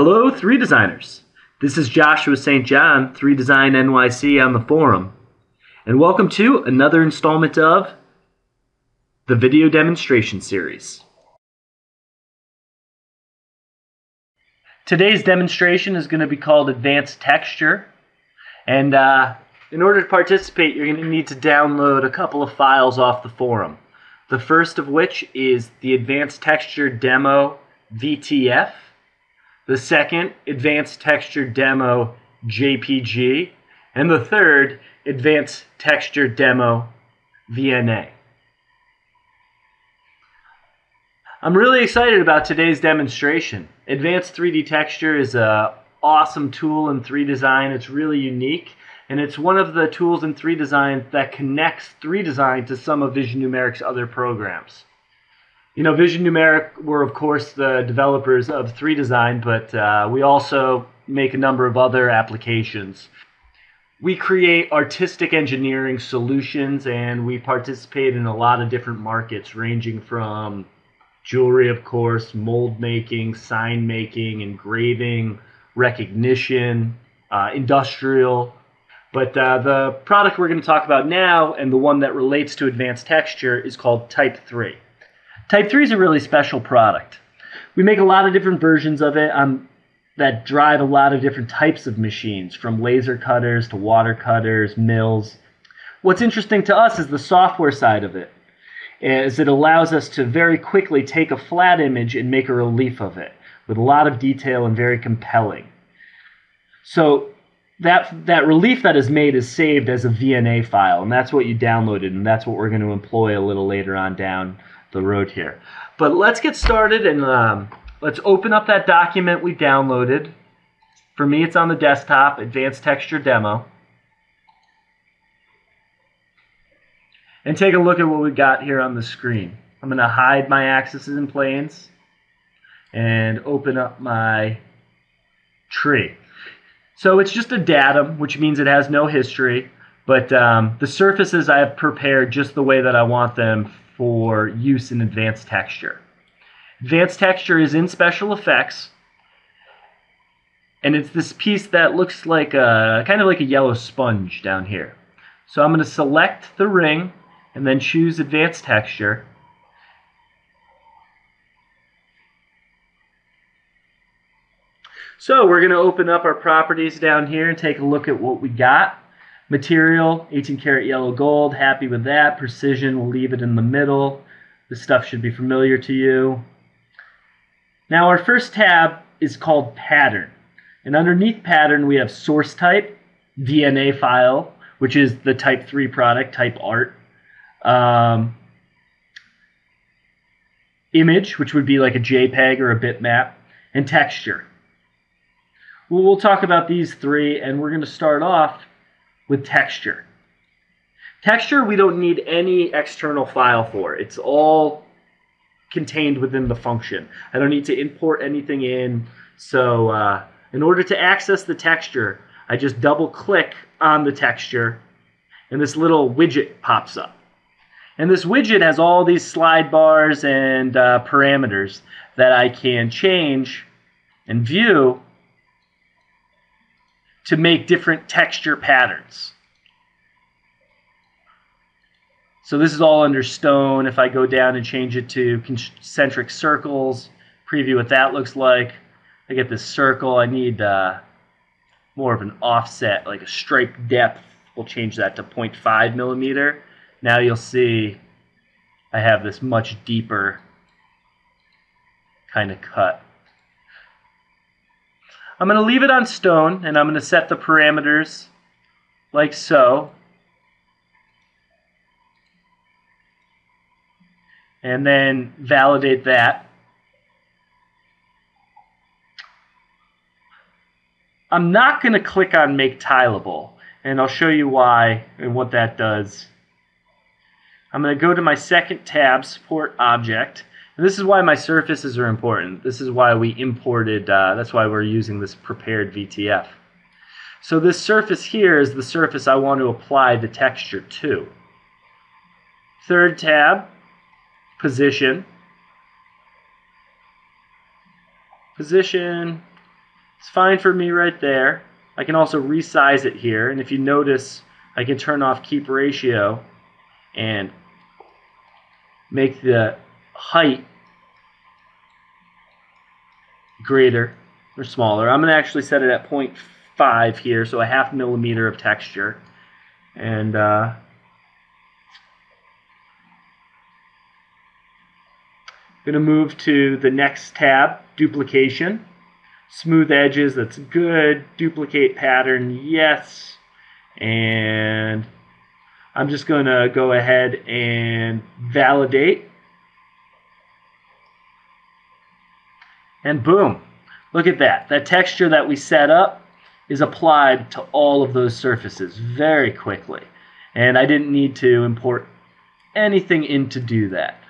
Hello, 3 designers. This is Joshua St. John, 3 Design NYC on the forum, and welcome to another installment of the video demonstration series. Today's demonstration is going to be called Advanced Texture, and uh, in order to participate, you're going to need to download a couple of files off the forum. The first of which is the Advanced Texture Demo VTF the second, Advanced Texture Demo JPG, and the third, Advanced Texture Demo VNA. I'm really excited about today's demonstration. Advanced 3D Texture is an awesome tool in 3 Design. It's really unique, and it's one of the tools in 3 Design that connects 3 Design to some of Vision Numeric's other programs. You know, Vision Numeric were, of course, the developers of 3 Design, but uh, we also make a number of other applications. We create artistic engineering solutions and we participate in a lot of different markets, ranging from jewelry, of course, mold making, sign making, engraving, recognition, uh, industrial. But uh, the product we're going to talk about now and the one that relates to advanced texture is called Type 3. Type 3 is a really special product. We make a lot of different versions of it um, that drive a lot of different types of machines, from laser cutters to water cutters, mills. What's interesting to us is the software side of it, is it allows us to very quickly take a flat image and make a relief of it with a lot of detail and very compelling. So that that relief that is made is saved as a VNA file, and that's what you downloaded, and that's what we're going to employ a little later on down the road here. But let's get started and um, let's open up that document we downloaded. For me, it's on the desktop, Advanced Texture Demo. And take a look at what we got here on the screen. I'm going to hide my axes and planes and open up my tree. So it's just a datum, which means it has no history, but um, the surfaces I have prepared just the way that I want them for use in advanced texture. Advanced texture is in special effects, and it's this piece that looks like a kind of like a yellow sponge down here. So I'm going to select the ring and then choose advanced texture. So we're going to open up our properties down here and take a look at what we got. Material, 18 karat yellow gold, happy with that. Precision, we'll leave it in the middle. This stuff should be familiar to you. Now our first tab is called pattern. And underneath pattern we have source type, VNA file, which is the type 3 product, type art. Um, image, which would be like a JPEG or a bitmap, and texture. Well, we'll talk about these three, and we're going to start off with texture. Texture, we don't need any external file for. It's all contained within the function. I don't need to import anything in. So uh, in order to access the texture, I just double click on the texture and this little widget pops up. And this widget has all these slide bars and uh, parameters that I can change and view to make different texture patterns. So this is all under stone. If I go down and change it to concentric circles, preview what that looks like. I get this circle. I need uh, more of an offset, like a stripe depth. We'll change that to 0.5 millimeter. Now you'll see I have this much deeper kind of cut. I'm going to leave it on stone and I'm going to set the parameters like so. And then validate that. I'm not going to click on make tileable and I'll show you why and what that does. I'm going to go to my second tab, support object, and this is why my surfaces are important. This is why we imported, uh, that's why we're using this prepared VTF. So this surface here is the surface I want to apply the texture to. Third tab, position. Position, It's fine for me right there. I can also resize it here. And if you notice, I can turn off keep ratio and make the height greater or smaller. I'm going to actually set it at 0.5 here, so a half millimeter of texture. And uh, going to move to the next tab, duplication. Smooth edges, that's good. Duplicate pattern, yes. And I'm just going to go ahead and validate. And boom, look at that. That texture that we set up is applied to all of those surfaces very quickly. And I didn't need to import anything in to do that.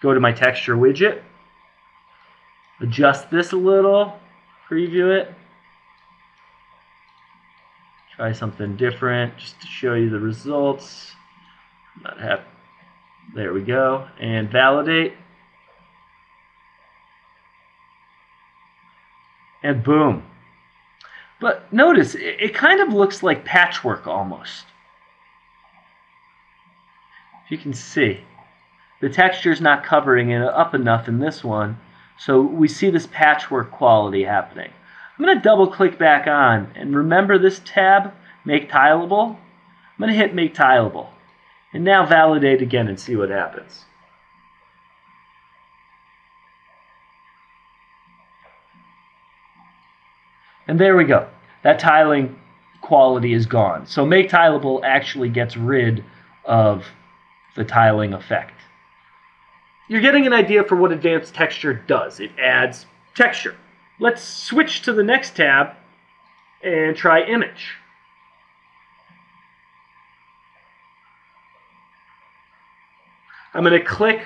Go to my texture widget, adjust this a little, preview it, try something different just to show you the results. Not have, there we go, and validate. And boom. But notice, it, it kind of looks like patchwork almost. If you can see the texture is not covering it up enough in this one, so we see this patchwork quality happening. I'm going to double click back on, and remember this tab, Make Tileable? I'm going to hit Make Tileable, and now validate again and see what happens. And there we go. That tiling quality is gone. So Make Tileable actually gets rid of the tiling effect you're getting an idea for what advanced texture does. It adds texture. Let's switch to the next tab and try image. I'm going to click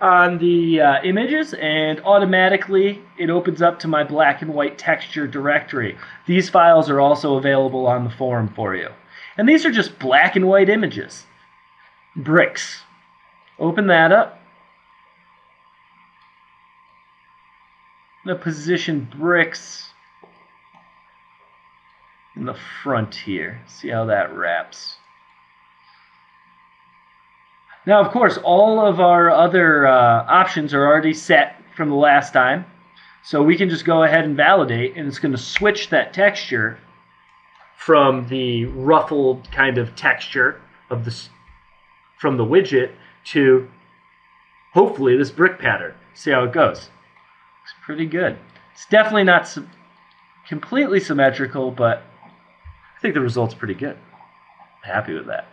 on the uh, images and automatically it opens up to my black and white texture directory. These files are also available on the forum for you. And these are just black and white images. Bricks. Open that up. To position bricks in the front here. See how that wraps. Now, of course, all of our other uh, options are already set from the last time. So we can just go ahead and validate, and it's going to switch that texture from the ruffled kind of texture of the from the widget to hopefully this brick pattern. See how it goes. Looks pretty good. It's definitely not completely symmetrical, but I think the result's pretty good. Happy with that.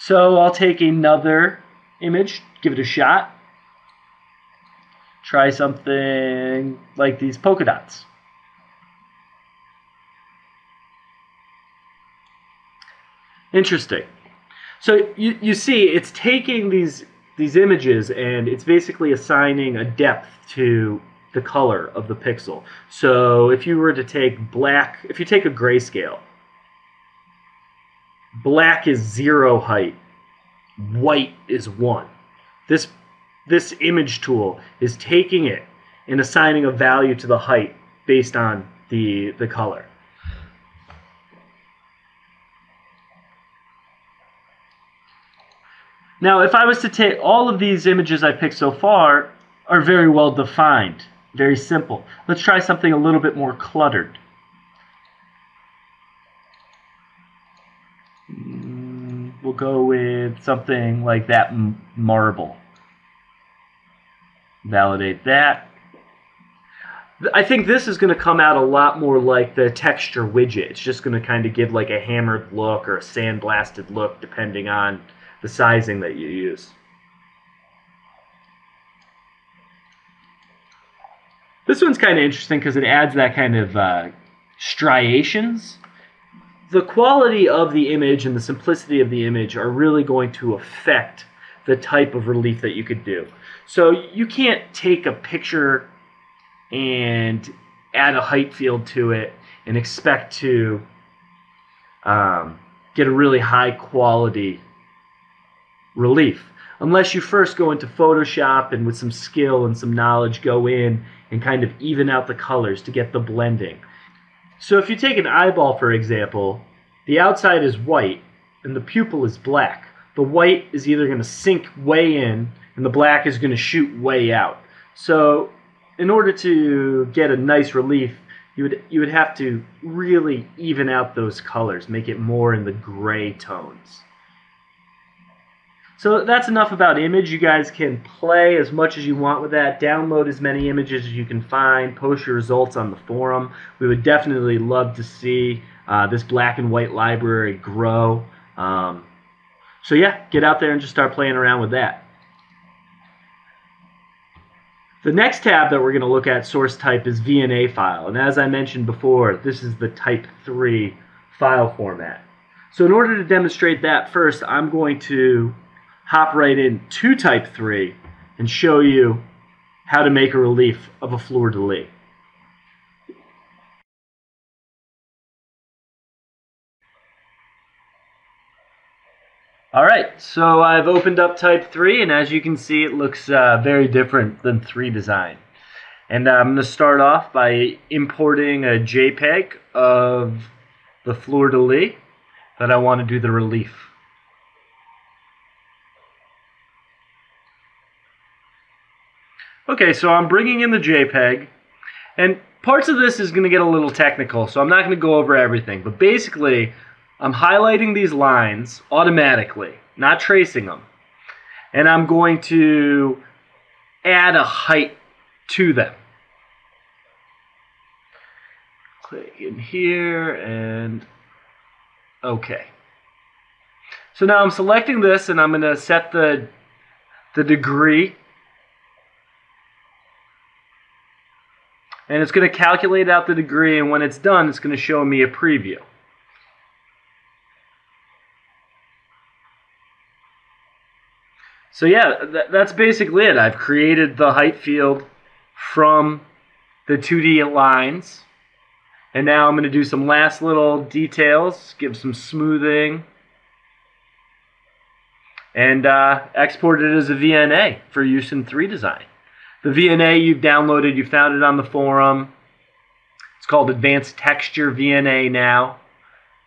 So I'll take another image, give it a shot. Try something like these polka dots. Interesting. So you, you see, it's taking these these images and it's basically assigning a depth to the color of the pixel. So if you were to take black, if you take a grayscale, black is zero height, white is one. This this image tool is taking it and assigning a value to the height based on the the color. Now, if I was to take all of these images I picked so far are very well defined, very simple. Let's try something a little bit more cluttered. We'll go with something like that marble. Validate that. I think this is going to come out a lot more like the texture widget. It's just going to kind of give like a hammered look or a sandblasted look depending on the sizing that you use. This one's kind of interesting because it adds that kind of uh, striations. The quality of the image and the simplicity of the image are really going to affect the type of relief that you could do. So you can't take a picture and add a height field to it and expect to um, get a really high quality relief. unless you first go into Photoshop and with some skill and some knowledge go in and kind of even out the colors to get the blending. So if you take an eyeball, for example, the outside is white and the pupil is black. The white is either going to sink way in and the black is going to shoot way out. So in order to get a nice relief, you would you would have to really even out those colors, make it more in the gray tones. So that's enough about image. You guys can play as much as you want with that. Download as many images as you can find. Post your results on the forum. We would definitely love to see uh, this black and white library grow. Um, so yeah, get out there and just start playing around with that. The next tab that we're going to look at, source type, is VNA file. And as I mentioned before, this is the type 3 file format. So in order to demonstrate that first, I'm going to hop right in to type 3 and show you how to make a relief of a fleur-de-lis. All right, so I've opened up Type 3, and as you can see, it looks uh, very different than 3 Design. And I'm going to start off by importing a JPEG of the fleur-de-lis that I want to do the relief. Okay, so I'm bringing in the JPEG, and parts of this is going to get a little technical, so I'm not going to go over everything. But basically, I'm highlighting these lines automatically, not tracing them. And I'm going to add a height to them. Click in here and okay. So now I'm selecting this and I'm going to set the, the degree. And it's going to calculate out the degree and when it's done it's going to show me a preview. So yeah, th that's basically it. I've created the height field from the 2D lines. And now I'm going to do some last little details, give some smoothing, and uh, export it as a VNA for use in 3 Design. The VNA you've downloaded, you found it on the forum. It's called Advanced Texture VNA now.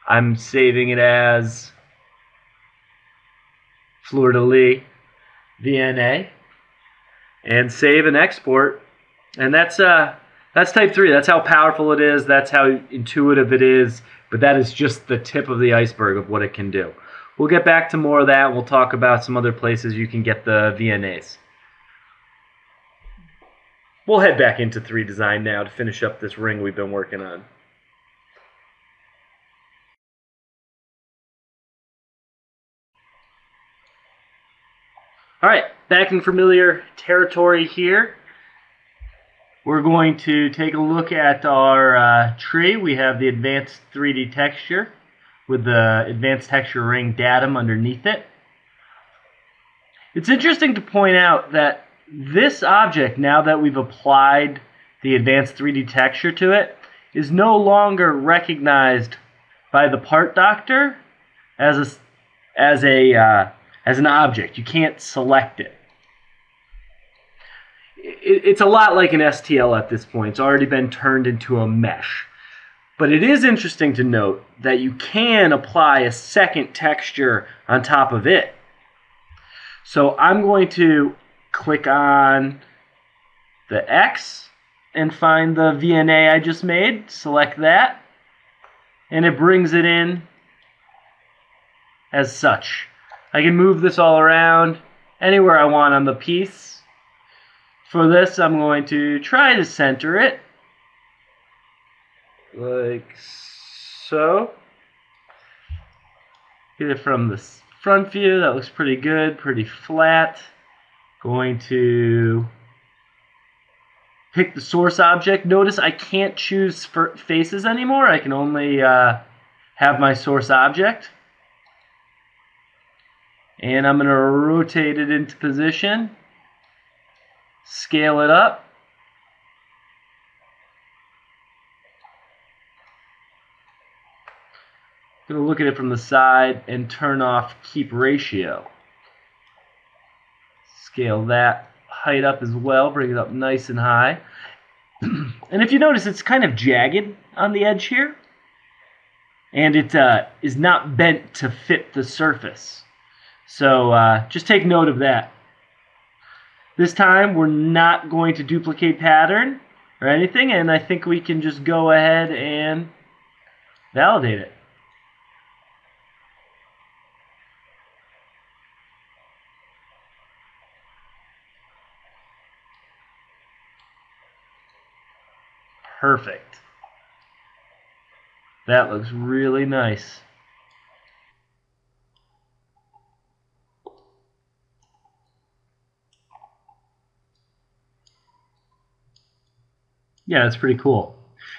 I'm saving it as Fleur-de-Lis. VNA and save and export. And that's uh that's type 3. That's how powerful it is. That's how intuitive it is. But that is just the tip of the iceberg of what it can do. We'll get back to more of that. We'll talk about some other places you can get the VNAs. We'll head back into 3 Design now to finish up this ring we've been working on. All right, back in familiar territory here. We're going to take a look at our uh, tree. We have the advanced 3D texture with the advanced texture ring datum underneath it. It's interesting to point out that this object, now that we've applied the advanced 3D texture to it, is no longer recognized by the part doctor as a, as a uh, as an object. You can't select it. It's a lot like an STL at this point. It's already been turned into a mesh. But it is interesting to note that you can apply a second texture on top of it. So I'm going to click on the X and find the VNA I just made, select that, and it brings it in as such. I can move this all around anywhere I want on the piece. For this, I'm going to try to center it. Like so. Get it from the front view. That looks pretty good, pretty flat. Going to pick the source object. Notice I can't choose for faces anymore. I can only uh, have my source object. And I'm going to rotate it into position, scale it up. I'm going to look at it from the side and turn off keep ratio. Scale that height up as well, bring it up nice and high. and if you notice, it's kind of jagged on the edge here. And it uh, is not bent to fit the surface. So uh, just take note of that. This time we're not going to duplicate pattern or anything, and I think we can just go ahead and validate it. Perfect. That looks really nice. Yeah, that's pretty cool.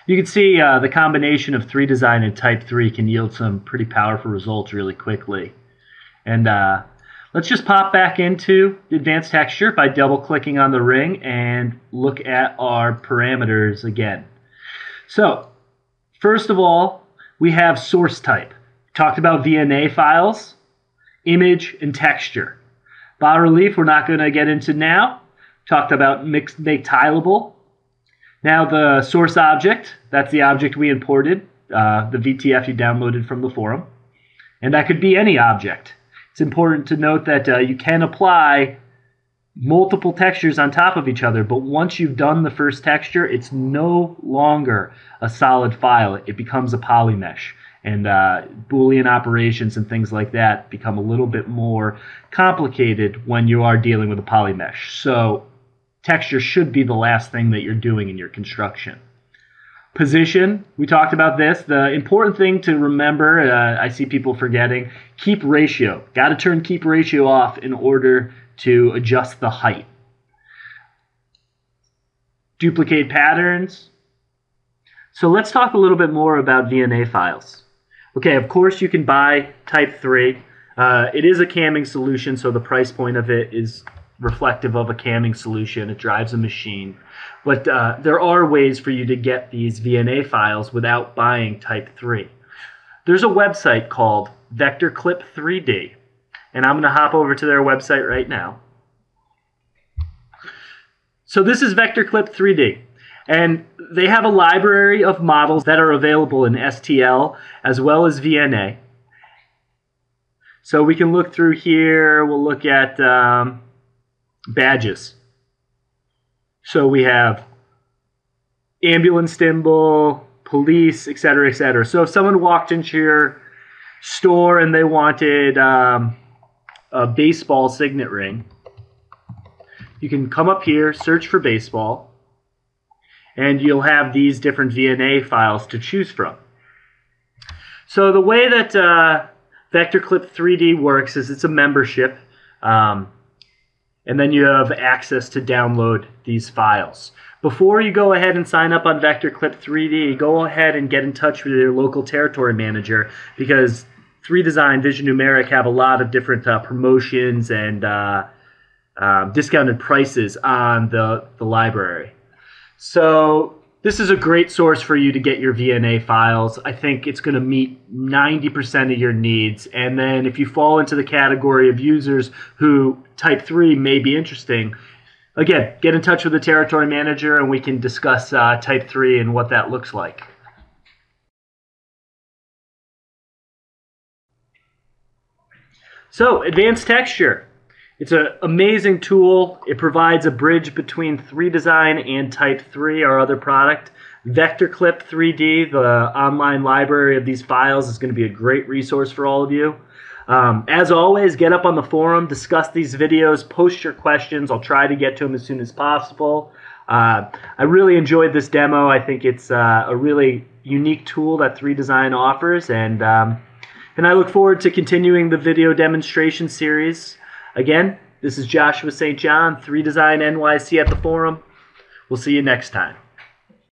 You can see uh, the combination of 3 design and type 3 can yield some pretty powerful results really quickly. And uh, let's just pop back into advanced texture by double clicking on the ring and look at our parameters again. So, first of all, we have source type. Talked about VNA files, image, and texture. Bas relief, we're not going to get into now. Talked about mix, make tileable, now the source object, that's the object we imported, uh, the VTF you downloaded from the forum. And that could be any object. It's important to note that uh, you can apply multiple textures on top of each other, but once you've done the first texture, it's no longer a solid file. It becomes a polymesh. And uh, Boolean operations and things like that become a little bit more complicated when you are dealing with a polymesh. So texture should be the last thing that you're doing in your construction. Position, we talked about this. The important thing to remember, uh, I see people forgetting, keep ratio. Got to turn keep ratio off in order to adjust the height. Duplicate patterns. So let's talk a little bit more about VNA files. Okay, of course you can buy Type 3. Uh, it is a camming solution, so the price point of it is reflective of a camming solution. It drives a machine. But uh, there are ways for you to get these VNA files without buying Type 3. There's a website called VectorClip 3D, and I'm going to hop over to their website right now. So this is VectorClip 3D, and they have a library of models that are available in STL as well as VNA. So we can look through here. We'll look at um, badges. So we have ambulance symbol, police, etc., etc. So if someone walked into your store and they wanted um, a baseball signet ring, you can come up here, search for baseball, and you'll have these different VNA files to choose from. So the way that uh, VectorClip 3D works is it's a membership. Um, and then you have access to download these files. Before you go ahead and sign up on VectorClip 3D, go ahead and get in touch with your local territory manager because 3 Design Vision Numeric have a lot of different uh, promotions and uh, uh, discounted prices on the, the library. So this is a great source for you to get your VNA files. I think it's going to meet 90% of your needs. And then if you fall into the category of users who type 3 may be interesting, again, get in touch with the territory manager and we can discuss uh, type 3 and what that looks like. So, advanced texture. It's an amazing tool. It provides a bridge between 3 Design and Type 3, our other product. Vector Clip 3D, the online library of these files, is going to be a great resource for all of you. Um, as always, get up on the forum, discuss these videos, post your questions. I'll try to get to them as soon as possible. Uh, I really enjoyed this demo. I think it's uh, a really unique tool that 3 Design offers, and um, and I look forward to continuing the video demonstration series. Again, this is Joshua St. John, 3 Design NYC at the forum. We'll see you next time.